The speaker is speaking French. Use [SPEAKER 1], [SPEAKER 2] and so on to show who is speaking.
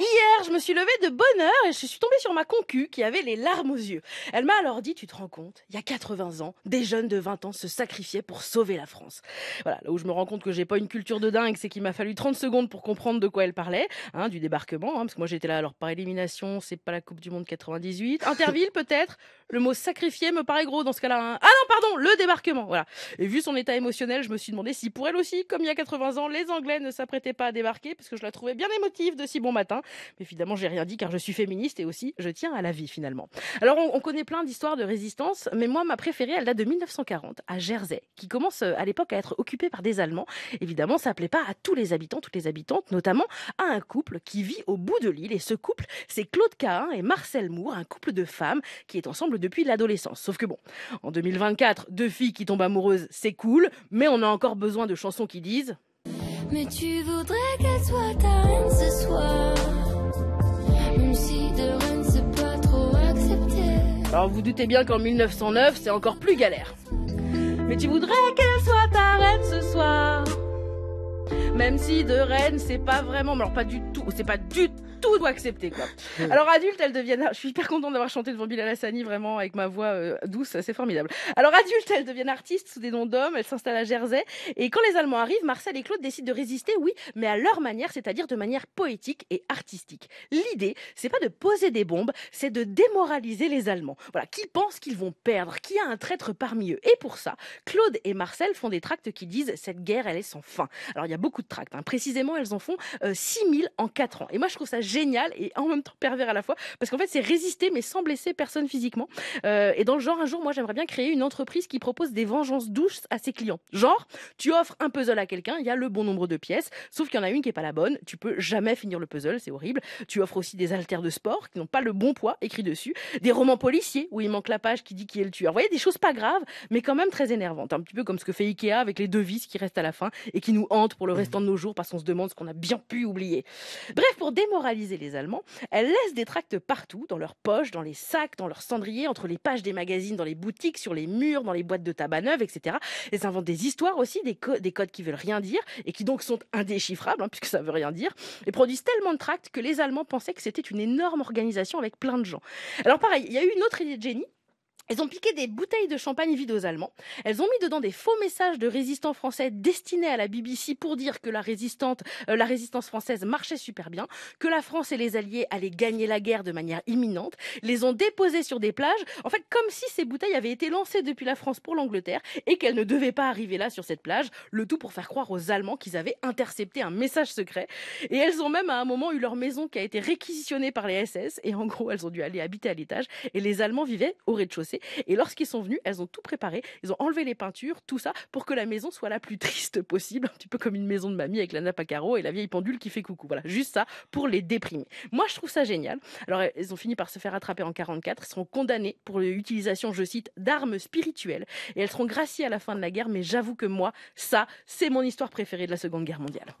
[SPEAKER 1] Hier, je me suis levée de bonne heure et je suis tombée sur ma concu qui avait les larmes aux yeux. Elle m'a alors dit, tu te rends compte, il y a 80 ans, des jeunes de 20 ans se sacrifiaient pour sauver la France. Voilà, là où je me rends compte que j'ai pas une culture de dingue, c'est qu'il m'a fallu 30 secondes pour comprendre de quoi elle parlait, hein, du débarquement, hein, parce que moi j'étais là alors par élimination, c'est pas la Coupe du Monde 98. Interville peut-être? Le mot sacrifier me paraît gros dans ce cas-là. hein. Ah non, pardon, le débarquement, voilà. Et vu son état émotionnel, je me suis demandé si pour elle aussi, comme il y a 80 ans, les Anglais ne s'apprêtaient pas à débarquer, parce que je la trouvais bien émotive de si bon matin. Mais finalement, j'ai rien dit car je suis féministe et aussi je tiens à la vie finalement. Alors, on, on connaît plein d'histoires de résistance, mais moi, ma préférée, elle date de 1940 à Jersey, qui commence euh, à l'époque à être occupée par des Allemands. Évidemment, ça plaît pas à tous les habitants, toutes les habitantes, notamment à un couple qui vit au bout de l'île. Et ce couple, c'est Claude Cahin et Marcel Moore, un couple de femmes qui est ensemble depuis l'adolescence. Sauf que bon, en 2024, deux filles qui tombent amoureuses, c'est cool, mais on a encore besoin de chansons qui disent
[SPEAKER 2] Mais tu voudrais qu'elle soit ta reine ce soir Même si de reine c'est pas trop
[SPEAKER 1] Alors vous doutez bien qu'en 1909, c'est encore plus galère. Mais tu voudrais qu'elle soit ta reine ce soir. Même si de reine, c'est pas vraiment, alors pas du tout, c'est pas du tout accepté quoi. Alors adulte, elle devient, je suis hyper contente d'avoir chanté devant Bilal Hassani vraiment avec ma voix euh, douce, c'est formidable. Alors adulte, elle devient artiste sous des noms d'hommes, elle s'installe à Jersey et quand les Allemands arrivent, Marcel et Claude décident de résister, oui, mais à leur manière, c'est-à-dire de manière poétique et artistique. L'idée, c'est pas de poser des bombes, c'est de démoraliser les Allemands. Voilà, qui pensent qu'ils vont perdre, qui a un traître parmi eux? Et pour ça, Claude et Marcel font des tracts qui disent cette guerre, elle est sans fin. Alors il y a beaucoup de tracts, hein. précisément, elles en font euh, 6000 en 4 ans. Et moi, je trouve ça génial et en même temps pervers à la fois, parce qu'en fait, c'est résister mais sans blesser personne physiquement. Euh, et dans le genre, un jour, moi, j'aimerais bien créer une entreprise qui propose des vengeances douces à ses clients. Genre, tu offres un puzzle à quelqu'un, il y a le bon nombre de pièces, sauf qu'il y en a une qui est pas la bonne, tu peux jamais finir le puzzle, c'est horrible. Tu offres aussi des haltères de sport qui n'ont pas le bon poids écrit dessus, des romans policiers où il manque la page qui dit qui est le tueur. Vous voyez, des choses pas graves, mais quand même très énervantes. Un petit peu comme ce que fait Ikea avec les devises qui restent à la fin et qui nous hantent pour le restant de nos jours parce qu'on se demande ce qu'on a bien pu oublier. Bref, pour démoraliser les Allemands, elles laissent des tracts partout, dans leurs poches, dans les sacs, dans leurs cendriers, entre les pages des magazines, dans les boutiques, sur les murs, dans les boîtes de tabac neuves, etc. Elles inventent des histoires aussi, des codes qui veulent rien dire et qui donc sont indéchiffrables, hein, puisque ça veut rien dire, et produisent tellement de tracts que les Allemands pensaient que c'était une énorme organisation avec plein de gens. Alors pareil, il y a eu une autre idée de génie. Elles ont piqué des bouteilles de champagne vides aux Allemands. Elles ont mis dedans des faux messages de résistants français destinés à la BBC pour dire que la, résistante, euh, la résistance française marchait super bien, que la France et les Alliés allaient gagner la guerre de manière imminente, les ont déposées sur des plages, en fait comme si ces bouteilles avaient été lancées depuis la France pour l'Angleterre et qu'elles ne devaient pas arriver là sur cette plage, le tout pour faire croire aux Allemands qu'ils avaient intercepté un message secret. Et elles ont même à un moment eu leur maison qui a été réquisitionnée par les SS et en gros elles ont dû aller habiter à l'étage et les Allemands vivaient au rez-de-chaussée. Et lorsqu'ils sont venus, elles ont tout préparé, ils ont enlevé les peintures, tout ça, pour que la maison soit la plus triste possible, un petit peu comme une maison de mamie avec la nappe à carreaux et la vieille pendule qui fait coucou. Voilà, juste ça pour les déprimer. Moi, je trouve ça génial. Alors, elles ont fini par se faire attraper en 44, elles seront condamnées pour l'utilisation, je cite, d'armes spirituelles et elles seront graciées à la fin de la guerre. Mais j'avoue que moi, ça, c'est mon histoire préférée de la Seconde Guerre mondiale.